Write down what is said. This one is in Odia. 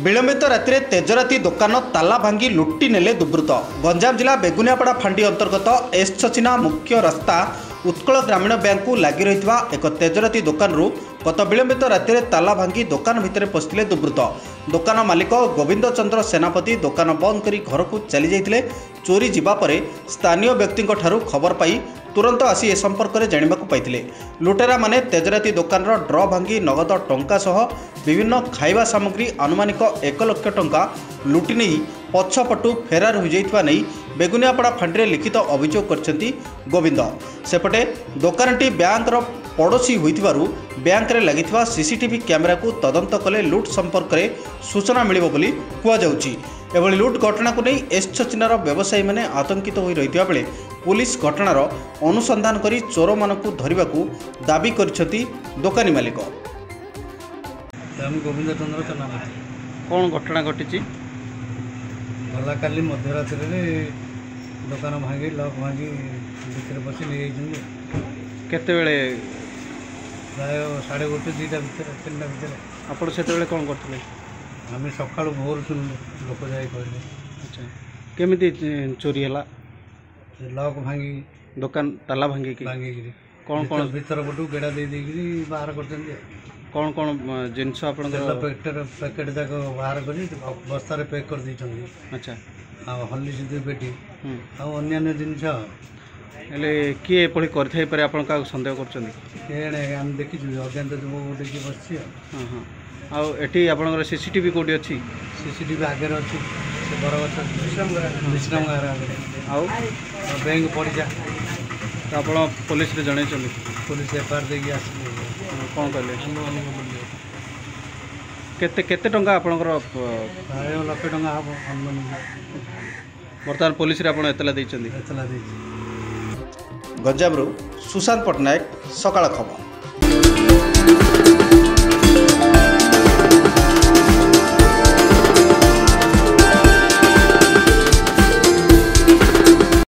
ବିଳମ୍ବିତ ରାତିରେ ତେଜରାତି ଦୋକାନ ତାଲା ଭାଙ୍ଗି ଲୁଟି ନେଲେ ଦୁର୍ବୃତ୍ତ। ଗଞ୍ଜାମ ଜିଲ୍ଲା ବେଗୁନିଆପଡ଼ା ଫାଣ୍ଡି ଅନ୍ତର୍ଗତ ଏସ୍ ଛଚିନା ମୁଖ୍ୟ ରାସ୍ତା ଉତ୍କଳ ଗ୍ରାମୀଣ ବ୍ୟାଙ୍କକୁ ଲାଗି ରହିଥିବା ଏକ ତେଜରାତି ଦୋକାନରୁ ଗତ ବିଳମ୍ବିତ ରାତିରେ ତାଲା ଭାଙ୍ଗି ଦୋକାନ ଭିତରେ ପଶିଥିଲେ ଦୁର୍ବୃତ୍ତ। ଦୋକାନ ମାଲିକ ଗୋବିନ୍ଦ ଚନ୍ଦ୍ର ସେନାପତି ଦୋକାନ ବନ୍ଦ କରି ଘରକୁ ଚାଲିଯାଇଥିଲେ। ଚୋରି ଯିବା ପରେ ସ୍ଥାନୀୟ ବ୍ୟକ୍ତିଙ୍କ ଠାରୁ ଖବର ପାଇ ତୁରନ୍ତ ଆସି ଏ ସମ୍ପର୍କରେ ଜାଣିବାକୁ ପାଇଥିଲେ। ଲୁଟେରାମାନେ ତେଜରାତି ଦୋକାନର ଡ୍ର ଭାଙ୍ଗି ନଗଦ ଟଙ୍କା ସହ ବିଭିନ୍ନ ଖାଇବା ସାମଗ୍ରୀ ଆନୁମାନିକ ଏକ ଲକ୍ଷ ଟଙ୍କା ଲୁଟି ନେଇ ପଛପଟୁ ଫେରାର ହୋଇଯାଇଥିବା ନେଇ ବେଗୁନିଆପଡ଼ା ଫାଣ୍ଡିରେ ଲିଖିତ ଅଭିଯୋଗ କରିଛନ୍ତି ଗୋବିନ୍ଦ। ସେପଟେ ଦୋକାନଟି ବ୍ୟାଙ୍କର ପଡ଼ୋଶୀ ହୋଇଥିବାରୁ ବ୍ୟାଙ୍କରେ ଲାଗିଥିବା ସିସିଟିଭି କ୍ୟାମେରାକୁ ତଦନ୍ତ କଲେ ଲୁଟ୍ ସମ୍ପର୍କରେ ସୂଚନା ମିଳିବ ବୋଲି କୁହାଯାଉଛି। ଏଭଳି ଲୁଟ୍ ଘଟଣାକୁ ନେଇ ଏସ୍ ଛଚିନାର ବ୍ୟବସାୟୀମାନେ ଆତଙ୍କିତ ହୋଇ ରହିଥିବା ବେଳେ ପୁଲିସ ଘଟଣାର ଅନୁସନ୍ଧାନ କରି ଚୋରମାନଙ୍କୁ ଧରିବାକୁ ଦାବି କରିଛନ୍ତି ଦୋକାନୀ ମାଲିକ। ଗୋବିନ୍ଦ ଚନ୍ଦ୍ର ସେନାପତି କ'ଣ ଘଟଣା ଘଟିଛି? ଗଲା କାଲି ମଧ୍ୟରାତ୍ରିରେ ଦୋକାନ ଭାଙ୍ଗି ଲକ୍ ଭାଙ୍ଗି ଭିତରେ ପଶି ନେଇଯାଇଛନ୍ତି କେତେବେଳେ? ପ୍ରାୟ ସାଢ଼େ ଗୋଟେ ଦୁଇଟା ଭିତରେ ତିନିଟା ଭିତରେ। ଆପଣ ସେତେବେଳେ କ'ଣ କରୁଥିଲେ? ଆମେ ସକାଳୁ ଭୋର ଶୁଣିଲୁ ଲୋକ ଯାଇ କହିଲେ। ଆଚ୍ଛା। କେମିତି ଚୋରି ହେଲା? ସେ ଲକ୍ ଭାଙ୍ଗି ଦୋକାନ ତାଲା ଭାଙ୍ଗିକି? ଭାଙ୍ଗିକିରି। କ'ଣ କ'ଣ? ଭିତର- ଭିତର ପଟୁ ବେଡ଼ା ଦେଇ ଦେଇକିରି ବାହାର କରିଛନ୍ତି ଆଉ। କ'ଣ କ'ଣ ଜିନିଷ ତେଲ ଆପଣଙ୍କର ପ୍ୟାକେଟ୍ ପ୍ୟାକେଟ୍ ଯାକ ବାହାର କରି ବସ୍ତାରେ ପ୍ୟାକ୍ କରିଦେଇଛନ୍ତି। ଆଚ୍ଛା। ଆଉ ହର୍ଲିକ୍ସ ଦୁଇ ପେଟି। ହୁଁ। ଆଉ ଅନ୍ୟାନ୍ୟ ଜିନିଷ। ହେଲେ କିଏ ଏପରି କରିଥାଇପାରେ? ଆପଣ କାହାକୁ ସନ୍ଦେହ କରୁଛନ୍ତି? କେଣେ ଆମେ ଦେଖିଛୁ ଅଜ୍ଞାତ ଯୁବକ ଗୋଟେ କିଏ ବସିଛି ଆଉ। ହଁ ହଁ। ଆଉ ଏଠି ଆପଣଙ୍କର ସିସିଟିଭି କେଉଁଠି ଅଛି? ସିସିଟିଭି ଆଗରେ ଅଛି ସେ ବରଗଛ ବିଶ୍ରାମ ବିଶ୍ରାମ ଗାଁର ଆଗରେ। ଆଉ? ଆଉ ବ୍ୟାଙ୍କ ପଡ଼ିଯା ତ ଆପଣ ପୋଲିସରେ ଜଣାଇଛନ୍ତି। ପୋଲିସ ଏଫଆଇଆର ଦେଇକି ଆସିଲେ। କ'ଣ କହିଲେ କେତେ କେତେ ଟଙ୍କା ଆପଣଙ୍କର ପ୍ରାୟ ଲକ୍ଷେ ଟଙ୍କା ହେବ ବର୍ତ୍ତମାନ ପୋଲିସରେ ଆପଣ ଏତଲା ଦେଇଛନ୍ତି? ଏତଲା ଦେଇଛି। ଗଞ୍ଜାମରୁ ସୁଶାନ୍ତ ପଟ୍ଟନାୟକ ସକାଳ ଖବର।